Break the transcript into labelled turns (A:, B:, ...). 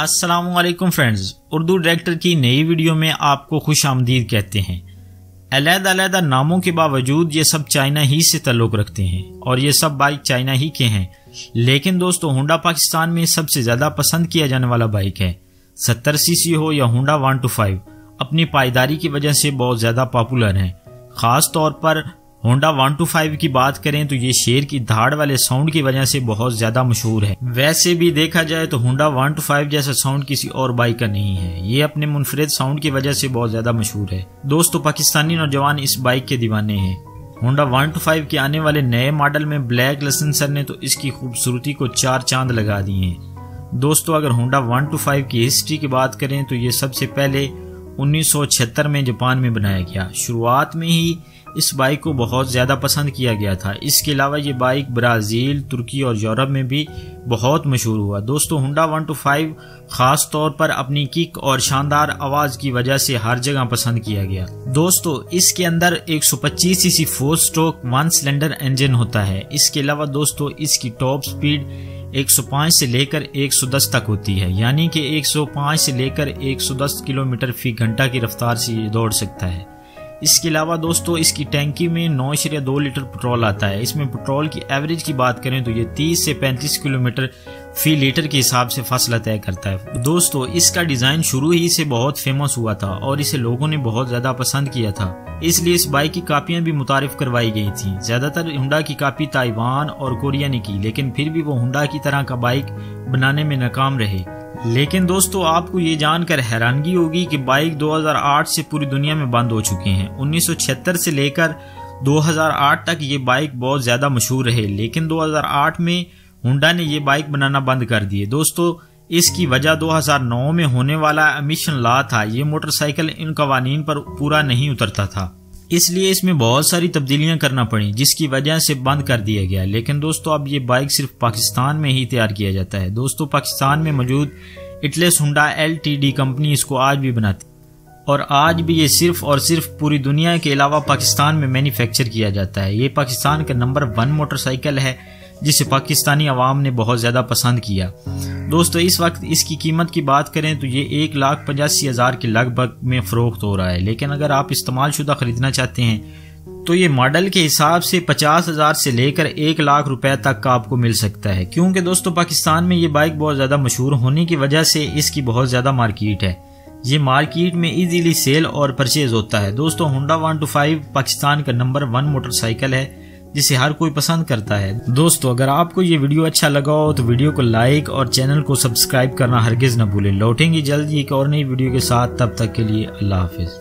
A: Aslam friends. Urdu director की नई video में आपको खुश आमदीद कहते हैं। अलहदा नामों के बावजूद ये सब चाइना ही से ताल्लुक़ रखते हैं और ये सब बाइक चाइना ही के हैं। लेकिन दोस्तों, होंडा पाकिस्तान में सबसे ज़्यादा पसंद किया जाने वाला बाइक है। सत्तर सीसी हो या होंडा वन टू फाइव, अपनी पायदारी की वजह से बहुत ज़्यादा पॉपुलर है। ख़ास तौर पर होंडा वन टू फाइव की बात करें तो ये शेर की धाड़ वाले साउंड की वजह से बहुत ज़्यादा मशहूर है। वैसे भी देखा जाए तो होंडा वन टू फाइव जैसा साउंड किसी और बाइक का नहीं है। ये अपने मुनफरद साउंड की वजह से बहुत ज़्यादा मशहूर है। दोस्तों, पाकिस्तानी नौजवान इस बाइक के दीवाने हैं। होंडा वन टू फाइव के आने वाले नए मॉडल में ब्लैक लसेंसर ने तो इसकी खूबसूरती को चार चाँद लगा दिए हैं। दोस्तों, अगर होंडा वन टू फाइव की हिस्ट्री की बात करें तो ये सबसे पहले 1976 में जापान में बनाया गया। शुरुआत में ही इस बाइक को बहुत ज़्यादा पसंद किया गया था। इसके अलावा ये बाइक ब्राज़ील, तुर्की और यूरोप में भी बहुत मशहूर हुआ। दोस्तों हुडा वन टू फाइव खास तौर पर अपनी किक और शानदार आवाज़ की वजह से हर जगह पसंद किया गया। दोस्तों, इसके अंदर 125 CC four stroke one cylinder engine होता है। इसके अलावा दोस्तों, इसकी टॉप स्पीड 105 से लेकर 110 तक होती है। यानी कि 105 से लेकर 110 किलोमीटर फ़ी घंटा की रफ्तार से ये दौड़ सकता है। इसके अलावा दोस्तों, इसकी टैंकी में नौ या दो लीटर पेट्रोल आता है। इसमें पेट्रोल की एवरेज की बात करें तो ये 30 से 35 किलोमीटर फ़ी लीटर के हिसाब से फासला तय करता है। दोस्तों, इसका डिज़ाइन शुरू ही से बहुत फ़ेमस हुआ था और इसे लोगों ने बहुत ज़्यादा पसंद किया था। इसलिए इस बाइक की कापियाँ भी मुतारिफ करवाई गई थी। ज़्यादातर हुडा की कापी ताइवान और कोरिया ने की, लेकिन फिर भी वो हुडा की तरह का बाइक बनाने में नाकाम रहे। लेकिन दोस्तों, आपको ये जानकर हैरानगी होगी कि बाइक 2008 से पूरी दुनिया में बंद हो चुकी हैं। 1976 से लेकर 2008 तक ये बाइक बहुत ज़्यादा मशहूर रहे, लेकिन 2008 में हुडा ने ये बाइक बनाना बंद कर दिए। दोस्तों, इसकी वजह 2009 में होने वाला एमिशन ला था। ये मोटरसाइकिल इन कवानीन पर पूरा नहीं उतरता था। इसलिए इसमें बहुत सारी तब्दीलियाँ करना पड़ी, जिसकी वजह से बंद कर दिया गया। लेकिन दोस्तों, अब ये बाइक सिर्फ़ पाकिस्तान में ही तैयार किया जाता है। दोस्तों, पाकिस्तान में मौजूद इटलेस हुडा एल कंपनी इसको आज भी बनाती और आज भी ये सिर्फ़ और सिर्फ़ पूरी दुनिया के अलावा पाकिस्तान में मैन्युफैक्चर किया जाता है। ये पाकिस्तान का नंबर वन मोटरसाइकिल है, जिसे पाकिस्तानी आवाम ने बहुत ज़्यादा पसंद किया। दोस्तों, इस वक्त इसकी कीमत की बात करें तो ये एक लाख पचासी हज़ार के लगभग में फ़रोख्त हो रहा है। लेकिन अगर आप इस्तेमाल शुदा ख़रीदना चाहते हैं तो ये मॉडल के हिसाब से पचास हज़ार से लेकर एक लाख रुपए तक का आपको मिल सकता है। क्योंकि दोस्तों, पाकिस्तान में ये बाइक बहुत ज़्यादा मशहूर होने की वजह से इसकी बहुत ज़्यादा मार्केट है। ये मार्केट में इजीली सेल और परचेज होता है। दोस्तों Honda one two five Pakistan का नंबर वन मोटरसाइकिल है। जिसे हर कोई पसंद करता है। दोस्तों, अगर आपको ये वीडियो अच्छा लगा हो तो वीडियो को लाइक और चैनल को सब्सक्राइब करना हरगिज न भूले। लौटेंगे जल्द एक और नई वीडियो के साथ। तब तक के लिए अल्लाह हाफिज़।